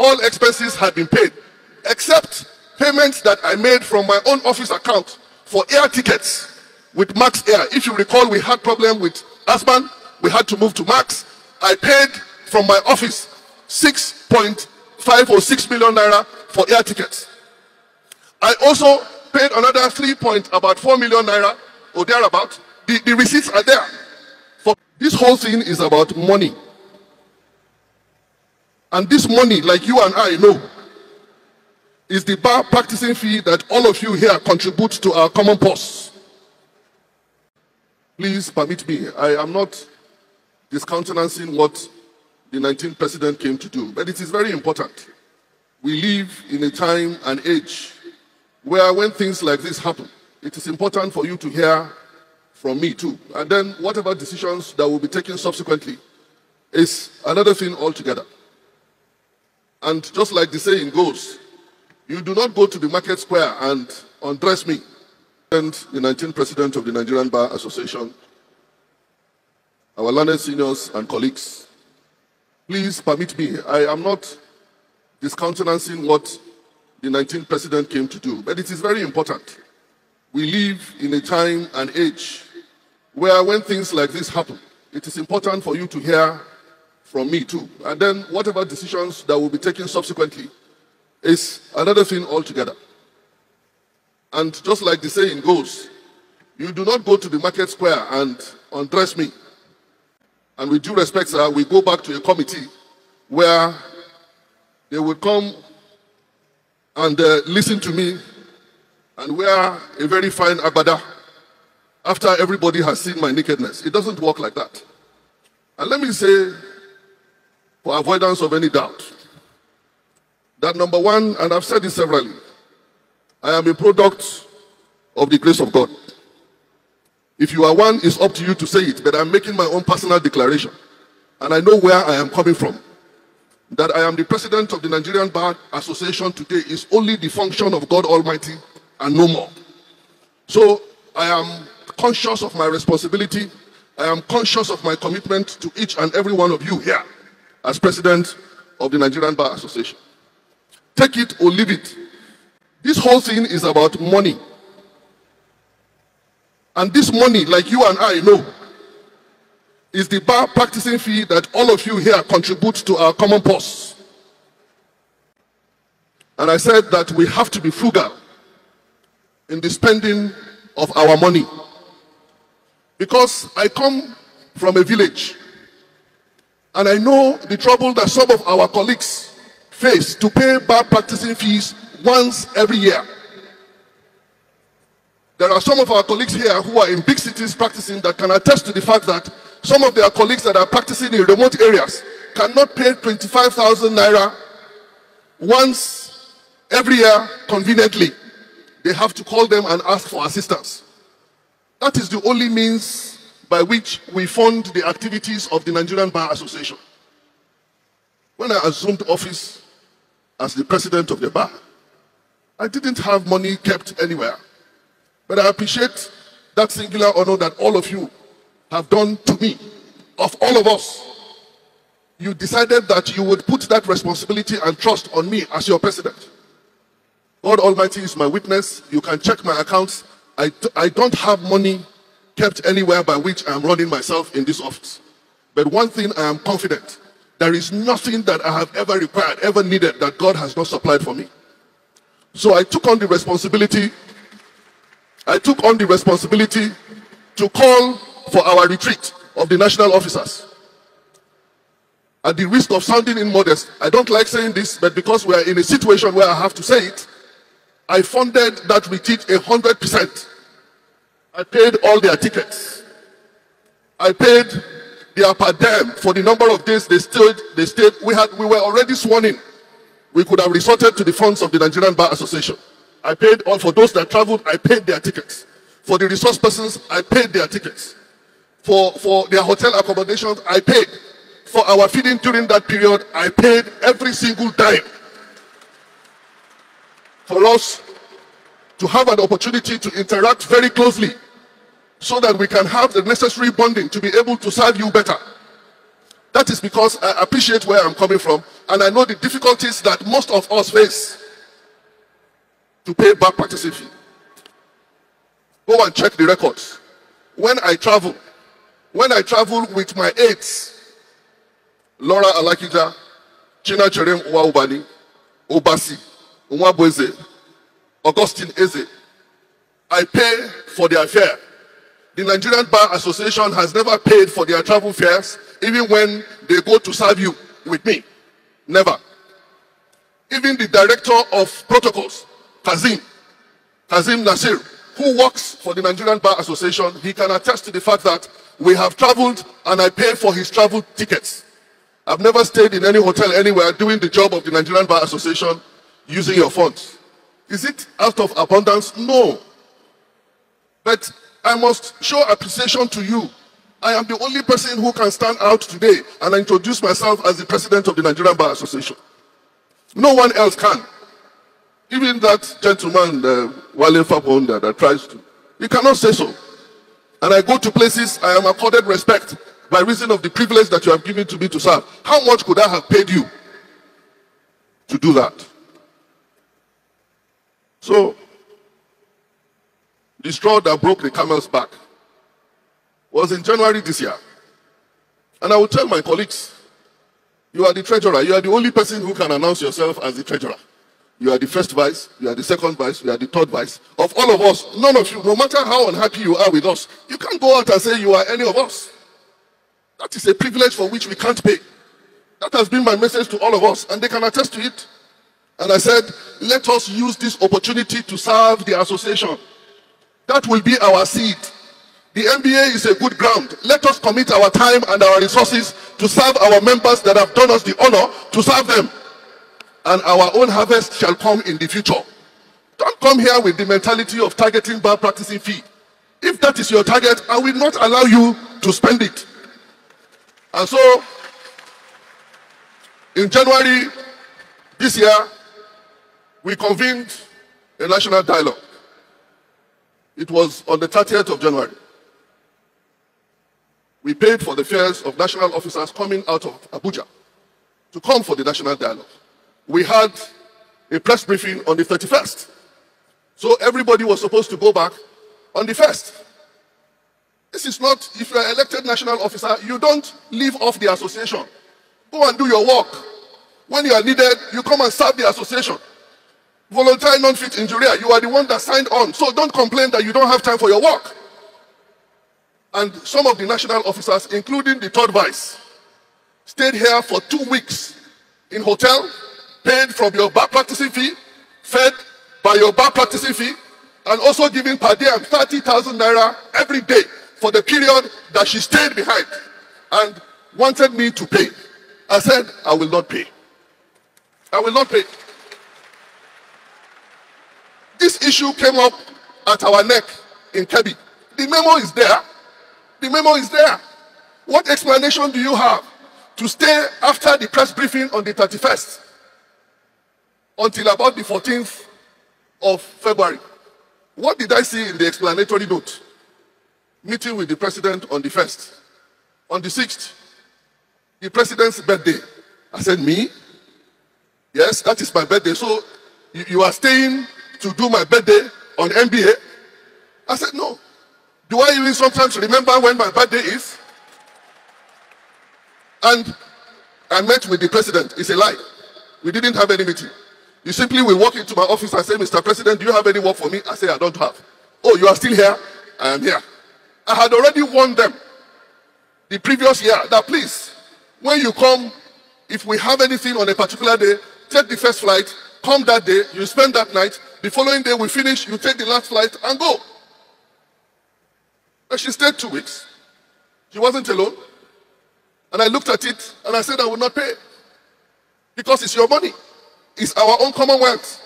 all expenses had been paid, except payments that I made from my own office account for air tickets with Max Air. If you recall, we had problem with Azman. We had to move to Max. I paid from my office 6.5 or 6 million naira for air tickets. I also paid another 3 point about 4 million naira or thereabout. The, the receipts are there. For this whole thing is about money. And this money, like you and I know, is the bar practicing fee that all of you here contribute to our common purse. Please permit me, I am not discountenancing what the 19th president came to do, but it is very important. We live in a time and age where when things like this happen, it is important for you to hear from me too. And then whatever decisions that will be taken subsequently is another thing altogether. And just like the saying goes, you do not go to the market square and undress me. And the 19th president of the Nigerian Bar Association, our learned seniors and colleagues, please permit me, I am not discountenancing what the 19th president came to do, but it is very important. We live in a time and age where when things like this happen, it is important for you to hear from me too. And then whatever decisions that will be taken subsequently is another thing altogether. And just like the saying goes, you do not go to the market square and undress me. And with due respect, sir, we go back to a committee where they will come and uh, listen to me and wear a very fine abada after everybody has seen my nakedness. It doesn't work like that. And let me say for avoidance of any doubt. That number one, and I've said this severally, I am a product of the grace of God. If you are one, it's up to you to say it, but I'm making my own personal declaration. And I know where I am coming from. That I am the president of the Nigerian Bar Association today is only the function of God Almighty and no more. So I am conscious of my responsibility. I am conscious of my commitment to each and every one of you here as president of the Nigerian Bar Association. Take it or leave it. This whole thing is about money. And this money, like you and I know, is the bar practicing fee that all of you here contribute to our common purse. And I said that we have to be frugal in the spending of our money. Because I come from a village and I know the trouble that some of our colleagues face to pay bar practicing fees once every year. There are some of our colleagues here who are in big cities practicing that can attest to the fact that some of their colleagues that are practicing in remote areas cannot pay 25,000 naira once every year conveniently. They have to call them and ask for assistance. That is the only means by which we fund the activities of the Nigerian Bar Association. When I assumed office as the president of the bar, I didn't have money kept anywhere. But I appreciate that singular honor that all of you have done to me, of all of us. You decided that you would put that responsibility and trust on me as your president. God Almighty is my witness. You can check my accounts. I, I don't have money kept anywhere by which I am running myself in this office. But one thing I am confident there is nothing that I have ever required, ever needed that God has not supplied for me. So I took on the responsibility. I took on the responsibility to call for our retreat of the national officers. At the risk of sounding immodest, I don't like saying this, but because we are in a situation where I have to say it, I funded that retreat a hundred percent. I paid all their tickets. I paid their per diem for the number of days they stayed. They stayed. We had we were already sworn in. We could have resorted to the funds of the Nigerian Bar Association. I paid all for those that traveled. I paid their tickets. For the resource persons, I paid their tickets. For for their hotel accommodations, I paid. For our feeding during that period, I paid every single dime. For us to have an opportunity to interact very closely so that we can have the necessary bonding to be able to serve you better. That is because I appreciate where I'm coming from and I know the difficulties that most of us face to pay back fee. Go and check the records. When I travel, when I travel with my aides, Laura Alakija, China Cherem Waubani, Obasi, Umwabweze, Augustine Eze, I pay for their fare. The Nigerian Bar Association has never paid for their travel fares, even when they go to serve you with me. Never. Even the director of protocols, Kazim, Kazim Nasir, who works for the Nigerian Bar Association, he can attest to the fact that we have traveled and I pay for his travel tickets. I've never stayed in any hotel anywhere doing the job of the Nigerian Bar Association using your funds. Is it out of abundance? No. But I must show appreciation to you. I am the only person who can stand out today and I introduce myself as the president of the Nigerian Bar Association. No one else can. Even that gentleman, uh, Wale Fabonda, that tries to. You cannot say so. And I go to places I am accorded respect by reason of the privilege that you have given to me to serve. How much could I have paid you to do that? So, the straw that broke the camel's back was in January this year. And I will tell my colleagues, you are the treasurer. You are the only person who can announce yourself as the treasurer. You are the first vice, you are the second vice, you are the third vice. Of all of us, none of you, no matter how unhappy you are with us, you can't go out and say you are any of us. That is a privilege for which we can't pay. That has been my message to all of us, and they can attest to it. And I said, let us use this opportunity to serve the association. That will be our seed. The NBA is a good ground. Let us commit our time and our resources to serve our members that have done us the honor to serve them. And our own harvest shall come in the future. Don't come here with the mentality of targeting bar practicing fee. If that is your target, I will not allow you to spend it. And so, in January this year, we convened a national dialogue. It was on the 30th of January. We paid for the fares of national officers coming out of Abuja to come for the national dialogue. We had a press briefing on the 31st. So everybody was supposed to go back on the 1st. This is not, if you're elected national officer, you don't leave off the association. Go and do your work. When you are needed, you come and serve the association voluntary non-fit injury, you are the one that signed on. So don't complain that you don't have time for your work. And some of the national officers, including the third vice, stayed here for two weeks in hotel, paid from your bar practicing fee, fed by your bar practicing fee, and also giving per day 30,000 naira every day for the period that she stayed behind and wanted me to pay. I said, I will not pay. I will not pay. This issue came up at our NEC in Kebbi. The memo is there. The memo is there. What explanation do you have to stay after the press briefing on the 31st until about the 14th of February? What did I see in the explanatory note? Meeting with the president on the 1st. On the 6th, the president's birthday. I said, Me? Yes, that is my birthday. So you, you are staying to do my birthday on NBA? I said, no. Do I even sometimes remember when my birthday is? And I met with the president. It's a lie. We didn't have any meeting. You simply will walk into my office and say, Mr. President, do you have any work for me? I say, I don't have. Oh, you are still here? I am here. I had already warned them the previous year that please, when you come, if we have anything on a particular day, take the first flight, come that day, you spend that night, the following day we finish, you take the last flight and go. But she stayed two weeks. She wasn't alone. And I looked at it and I said, I will not pay. Because it's your money. It's our own commonwealth.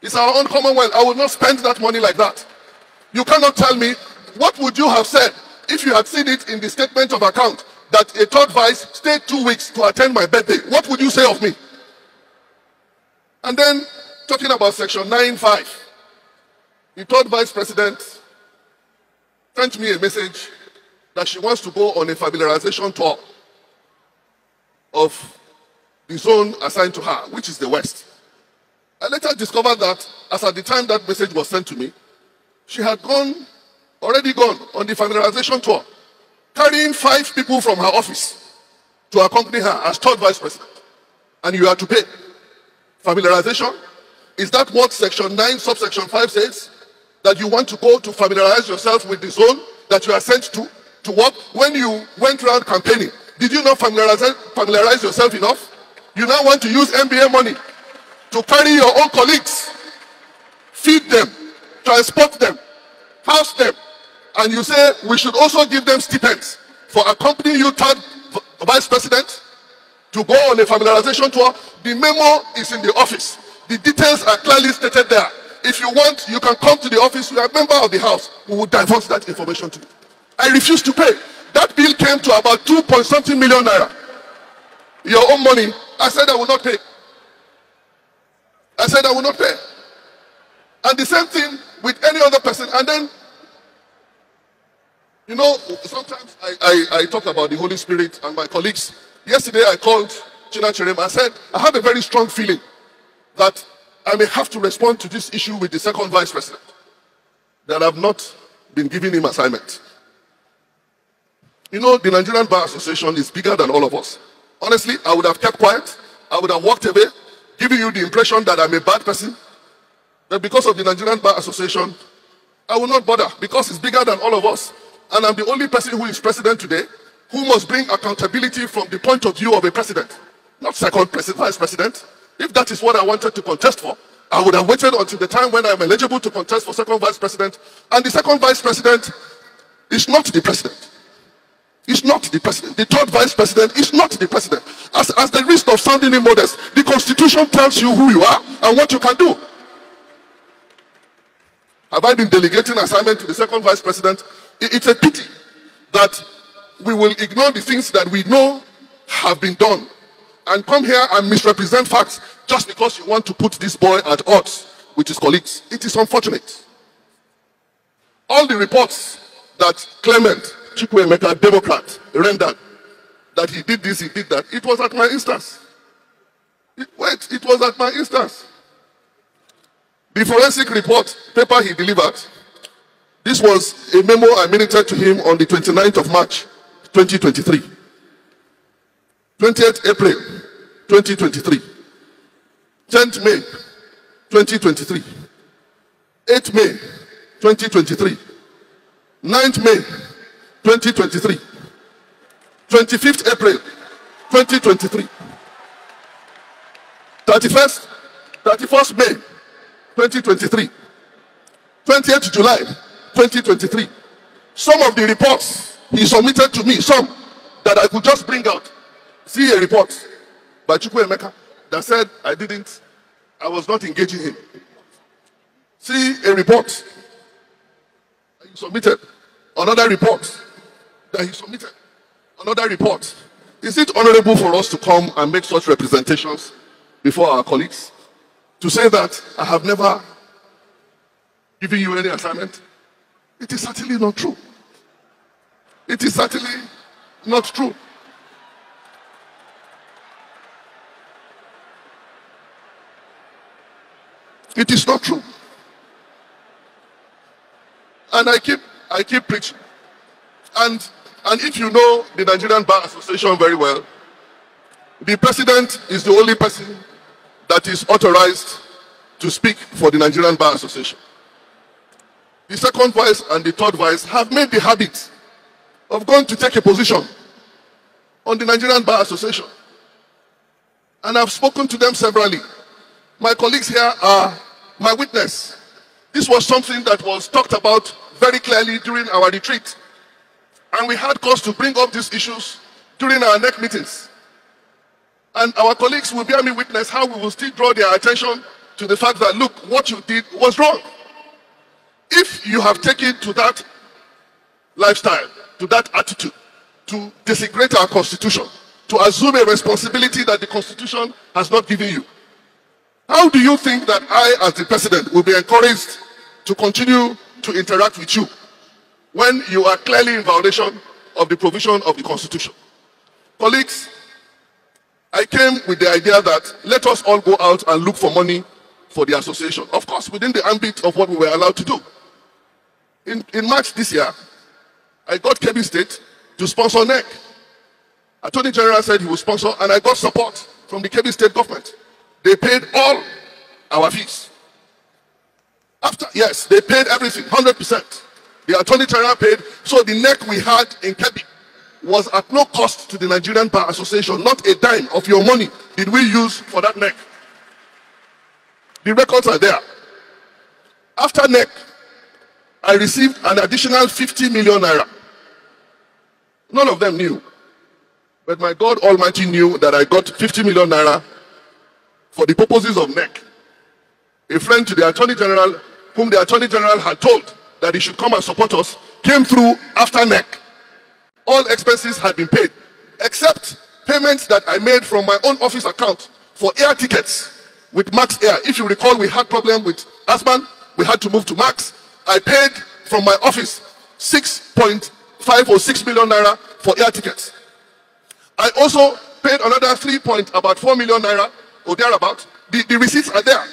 It's our own commonwealth. I will not spend that money like that. You cannot tell me what would you have said if you had seen it in the statement of account that a third vice stayed two weeks to attend my birthday. What would you say of me? And then, talking about section 9.5, the third vice president sent me a message that she wants to go on a familiarization tour of the zone assigned to her, which is the West. I later discovered that, as at the time that message was sent to me, she had gone, already gone on the familiarization tour, carrying five people from her office to accompany her as third vice president. And you are to pay. Familiarization? Is that what section 9, subsection 5 says? That you want to go to familiarize yourself with the zone that you are sent to, to work? When you went around campaigning, did you not familiarize, familiarize yourself enough? You now want to use NBA money to carry your own colleagues, feed them, transport them, house them, and you say we should also give them stipends for accompanying you third vice president to go on a familiarization tour. The memo is in the office. The details are clearly stated there. If you want, you can come to the office. You are a member of the house. We will divulge that information to you. I refuse to pay. That bill came to about two point something million naira. Your own money. I said I will not pay. I said I will not pay. And the same thing with any other person. And then, you know, sometimes I, I, I talk about the Holy Spirit and my colleagues. Yesterday I called China Cherem. I said, I have a very strong feeling that I may have to respond to this issue with the second vice president. That I've not been giving him assignment. You know, the Nigerian Bar Association is bigger than all of us. Honestly, I would have kept quiet. I would have walked away, giving you the impression that I'm a bad person. But because of the Nigerian Bar Association, I will not bother because it's bigger than all of us. And I'm the only person who is president today who must bring accountability from the point of view of a president, not second president, vice president. If that is what I wanted to contest for, I would have waited until the time when I'm eligible to contest for second vice president. And the second vice president is not the president. Is not the president. The third vice president is not the president. As, as the risk of sounding immodest, the constitution tells you who you are and what you can do. Have I been delegating assignment to the second vice president? It's a pity that we will ignore the things that we know have been done and come here and misrepresent facts just because you want to put this boy at odds with his colleagues. It is unfortunate. All the reports that Clement Chukwuemeka, Democrat, rendered that he did this, he did that. It was at my instance. It, wait, it was at my instance. The forensic report paper he delivered, this was a memo I minuted to him on the 29th of March 2023. 20th April 2023. 10th May 2023. 8th May 2023. 9th May 2023. 25th April 2023. 31st, 31st May 2023. 20th July 2023. Some of the reports he submitted to me, some that I could just bring out. See a report by Chukwu Emeka that said I didn't, I was not engaging him. See a report he submitted. Another report that he submitted. Another report. Is it honorable for us to come and make such representations before our colleagues? To say that I have never given you any assignment? It is certainly not true. It is certainly not true. It is not true. And I keep I keep preaching. And and if you know the Nigerian Bar Association very well, the president is the only person that is authorized to speak for the Nigerian Bar Association. The second vice and the third vice have made the habit of going to take a position on the Nigerian Bar Association. And I've spoken to them severally. My colleagues here are my witness. This was something that was talked about very clearly during our retreat. And we had cause to bring up these issues during our next meetings. And our colleagues will bear me witness how we will still draw their attention to the fact that, look, what you did was wrong. If you have taken to that lifestyle, to that attitude, to desecrate our constitution, to assume a responsibility that the constitution has not given you, how do you think that I, as the president, will be encouraged to continue to interact with you when you are clearly in violation of the provision of the Constitution. Colleagues, I came with the idea that let us all go out and look for money for the association. Of course, within the ambit of what we were allowed to do. In, in March this year, I got Kebbi State to sponsor NEC. Attorney General said he would sponsor, and I got support from the Kebbi State government. They paid all our fees. After, yes, they paid everything, 100%. The Attorney General paid. So the NEC we had in Kebbi was at no cost to the Nigerian Bar Association. Not a dime of your money did we use for that NEC. The records are there. After NEC, I received an additional 50 million naira. None of them knew. But my God Almighty knew that I got 50 million naira for the purposes of NEC. A friend to the Attorney General, whom the Attorney General had told that he should come and support us, came through after NEC. All expenses had been paid, except payments that I made from my own office account for air tickets with Max Air. If you recall, we had problem with Azman. We had to move to Max. I paid from my office 6.5 or 6 million naira for air tickets. I also paid another 3 point about 4 million naira or thereabout. The, the receipts are there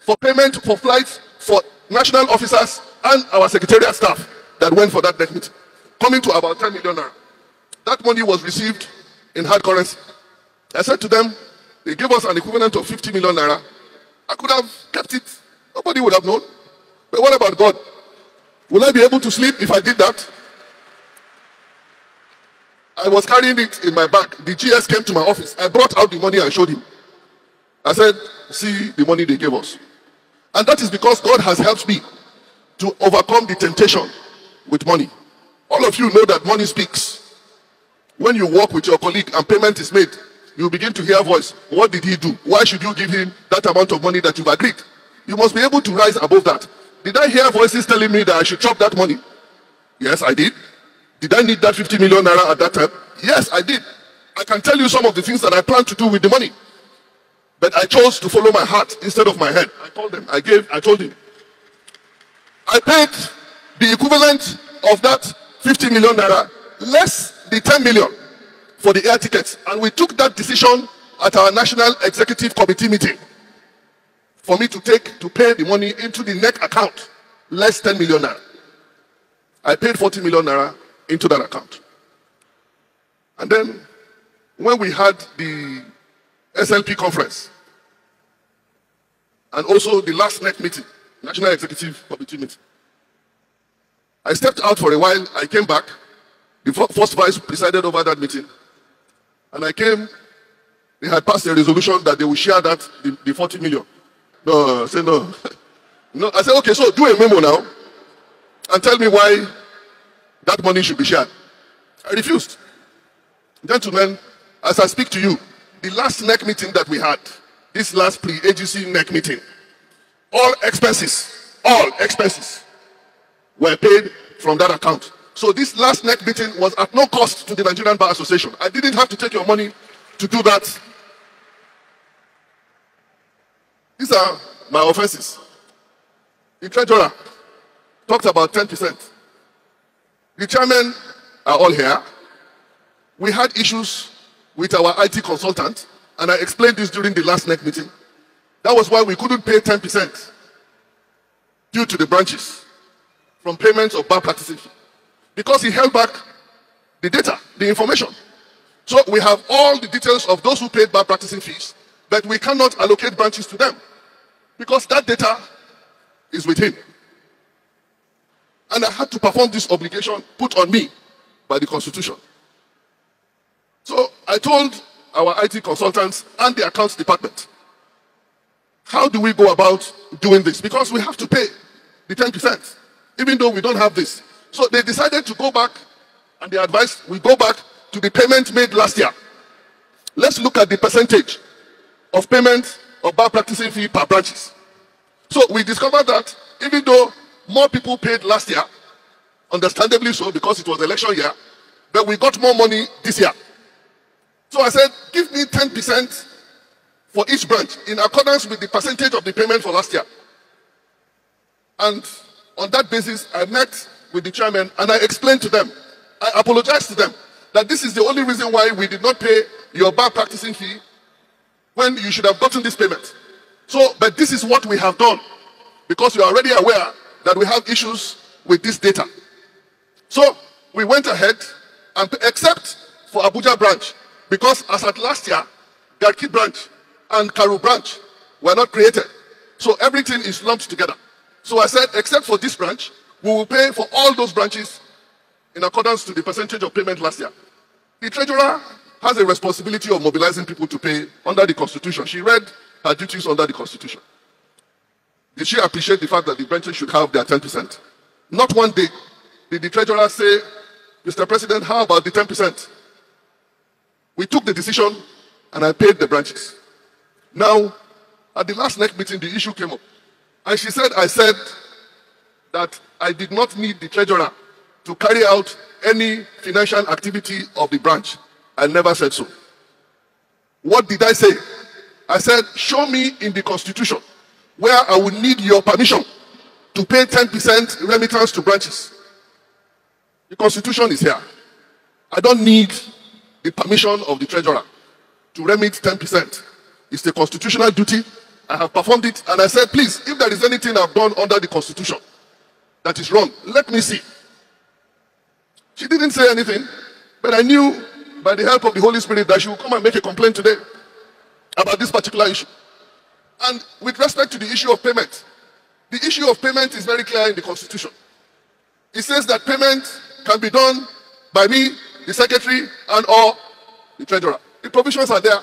for payment for flights for national officers and our secretariat staff that went for that meeting, coming to about 10 million naira. That money was received in hard currency. I said to them, they gave us an equivalent of 50 million naira. I could have kept it. Nobody would have known. But what about God? Will I be able to sleep if I did that? I was carrying it in my bag. The GS came to my office. I brought out the money and showed him. I said, See the money they gave us. And that is because God has helped me to overcome the temptation with money. All of you know that money speaks. When you work with your colleague and payment is made, you begin to hear voice. What did he do? Why should you give him that amount of money that you've agreed? You must be able to rise above that. Did I hear voices telling me that I should chop that money? Yes, I did. Did I need that 50 million naira at that time? Yes, I did. I can tell you some of the things that I plan to do with the money. But I chose to follow my heart instead of my head. I told them, I gave, I told him. I paid the equivalent of that 50 million naira less the 10 million for the air tickets. And we took that decision at our National Executive Committee meeting for me to take to pay the money into the NEC account, less 10 million naira. I paid 40 million naira into that account. And then when we had the SLP conference and also the last NEC meeting, National Executive Committee meeting, I stepped out for a while. I came back. The first vice presided over that meeting. And I came. They had passed a resolution that they will share that, the, the 40 million. No, I said no. no. I said, okay, so do a memo now and tell me why that money should be shared. I refused. Gentlemen, as I speak to you, the last NEC meeting that we had, this last pre-AGC NEC meeting, all expenses, all expenses were paid from that account. So this last NEC meeting was at no cost to the Nigerian Bar Association. I didn't have to take your money to do that These are my offenses. The treasurer talked about 10%. The chairman are all here. We had issues with our IT consultant, and I explained this during the last NEC meeting. That was why we couldn't pay 10% due to the branches from payments of bad practices because he held back the data, the information. So we have all the details of those who paid bar practicing fees but we cannot allocate branches to them because that data is with him. And I had to perform this obligation put on me by the Constitution. So I told our IT consultants and the accounts department, how do we go about doing this? Because we have to pay the 10%, even though we don't have this. So they decided to go back and they advised we go back to the payment made last year. Let's look at the percentage of payment of bar practicing fee per branches. So we discovered that even though more people paid last year, understandably so because it was election year, but we got more money this year. So I said, give me 10% for each branch in accordance with the percentage of the payment for last year. And on that basis, I met with the chairman and I explained to them, I apologized to them that this is the only reason why we did not pay your bar practicing fee when you should have gotten this payment. So, but this is what we have done because you are already aware that we have issues with this data. So, we went ahead and except for Abuja branch, because as at last year, Garki branch and Karu branch were not created. So everything is lumped together. So I said, except for this branch, we will pay for all those branches in accordance to the percentage of payment last year. The treasurer has a responsibility of mobilizing people to pay under the constitution. She read her duties under the constitution. Did she appreciate the fact that the branches should have their 10%? Not one day did the treasurer say, Mr. President, how about the 10%? We took the decision and I paid the branches. Now, at the last NEC meeting, the issue came up. And she said, I said that I did not need the treasurer to carry out any financial activity of the branch. I never said so. What did I say? I said, show me in the constitution where I will need your permission to pay 10% remittance to branches. The constitution is here. I don't need the permission of the treasurer to remit 10%. It's the constitutional duty. I have performed it and I said, please, if there is anything I've done under the constitution that is wrong, let me see. She didn't say anything, but I knew by the help of the Holy Spirit that she would come and make a complaint today about this particular issue. And with respect to the issue of payment, the issue of payment is very clear in the Constitution. It says that payment can be done by me, the secretary, and or the treasurer. The provisions are there.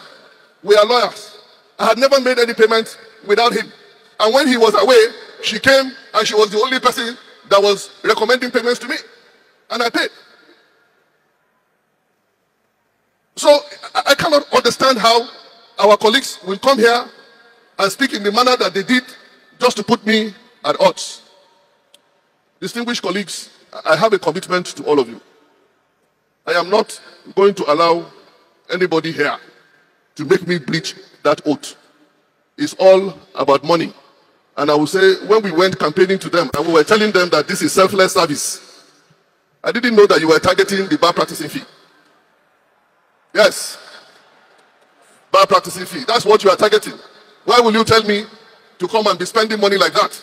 We are lawyers. I had never made any payment without him. And when he was away, she came and she was the only person that was recommending payments to me. And I paid. So I, cannot understand how our colleagues will come here and speak in the manner that they did just to put me at odds. Distinguished colleagues, I have a commitment to all of you. I am not going to allow anybody here to make me breach that oath. It's all about money. And I will say, when we went campaigning to them, and we were telling them that this is selfless service, I didn't know that you were targeting the bar practicing fee. Yes. Bar practicing fee. That's what you are targeting. Why will you tell me to come and be spending money like that?